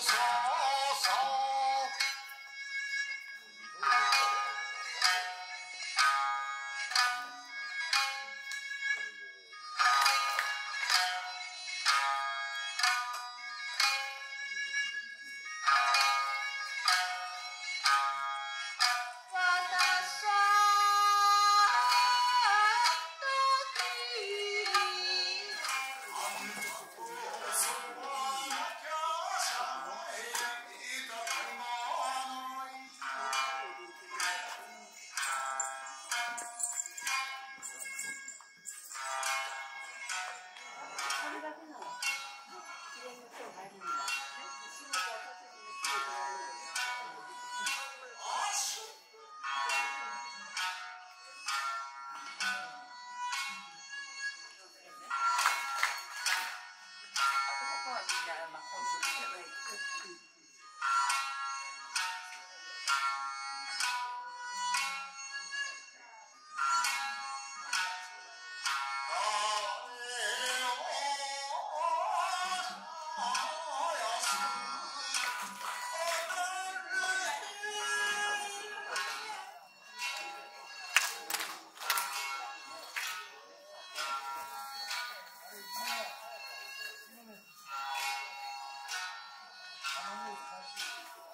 Sao? し